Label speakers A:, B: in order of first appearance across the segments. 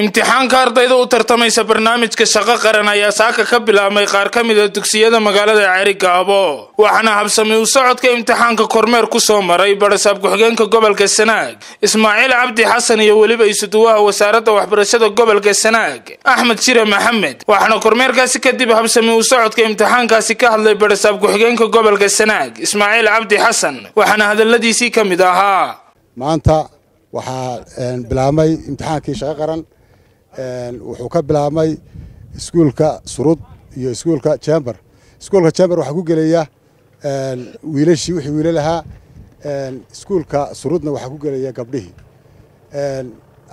A: imtixaanka ardayda u tartamaysa barnaamijka shaqo qaran ayaa saaka ka bilaabmay qaar ka mid a dugsiyada magaalada ceeri gaabo waxaana habsami u socodka imtixaanka kormeer ku soo maray barasaab ku-xigeenka gobolka sanaag. Ismaaciil cabdi xasan iyo weliba isuduwaha wasaaradda waxbarashada gobolka sanaag axmed shire maxamed. Waxaana kormeerkaasi kadib habsami u socodka imtixaankaasi ka hadlay barasaab ku-xigeenka gobolka sanaag ismaaciil cabdi xasan waxaana hadaladiisii ka mid ahaa.
B: Maanta waxaa bilaabmay imtixaankii shaqo qaran wuxuu ka bilaabmay iskuulka surud iyo iskuulka chamber. Iskuulka chamber waxaa ku gelaya wiilashii wixii wiilal ahaa iskuulka surudna waxaa ku gelaya gabdhihii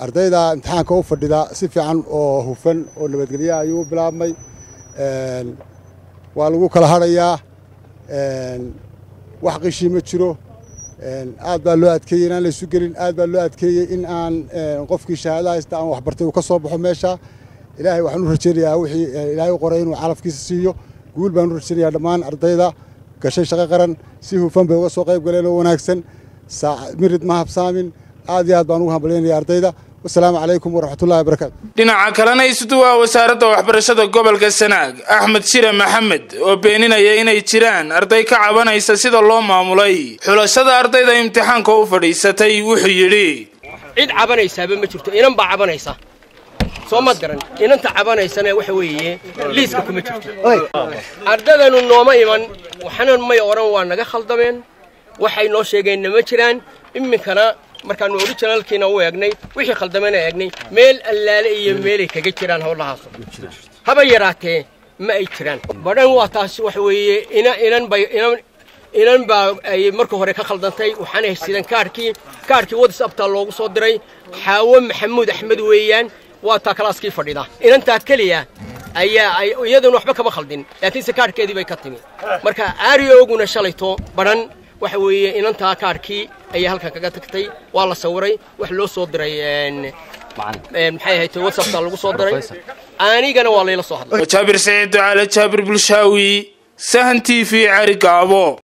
B: ardayda imtixaanka u fadhida si fiican oo hufan oo nabadgelya ayuu u bilaabmay. Waa lagu kala hadhayaa wax qishii ma jiro aad baa loo adkeeyey inaan laysu gelin. Aad baa loo adkeeyey in aan qofkii shahaada haysta aan waxbartay uu ka soo baxo meesha. Ilaahay waxaan u rajaynayaa wixii ilaahay u qoray inuu calafkiisa siiyo. Guul baan u rajaynayaa dhammaan ardayda gashay shaqo qaran si hufan bay uga soo qayb galeen oo wanaagsan. Mirid ma habsaamin. Aad iyo aad baan ugu hambalyaynaya ardayda wasalaamu calaykum waraxmatullahi wabarakaatu
A: dhinaca kalena isuduwaha wasaaradda waxbarashada gobolka sanaag axmed shire maxamed oo beeninaya inay jiraan arday ka cabanaysa sida loo maamulay. Xulashada ardayda imtixaanka u fadhiisatay wuxuu yidhi
C: cid cabanaysaaba ma jirto inan baa cabanaysa. Soo mad garan inanta cabanaysana waxa weeye liiska kuma jirto. Ardaydanu nooma iman waxna may odhan waa naga khaldameen. Waxay noo sheegeenna ma jiraan iminkana مركان وري شنال كينا هو يجني ويش خلده منا يجني ميل اللالي يميلي كجيران هو الله حصل هبا يراتي ما يجيران بدن واتاس وحوي إنا إنا با إنا إنا با أي مركو هريك خلده تي وحنا هسيلن كاركي كاركي ودس أبطال لوج صدري حاوم محمود أحمد ويان واتاكلاس كيف فريدا إنا تاكلي يا أي أي ويا دون وحبك ما خلدين لكن سكارك هذه بيكتمي مركا أريو جون الشليتو بدن waxa weeye inantaa kaarhkii ayaa halkan kaga tagtay waa la sawiray wax loo soo diray maxay ahayd whatsapta lagu soo diray. Anigana waa layla soo hadlay.
A: Jaabir saciid ducaale jaabir bulshaawi sahan t v gaabo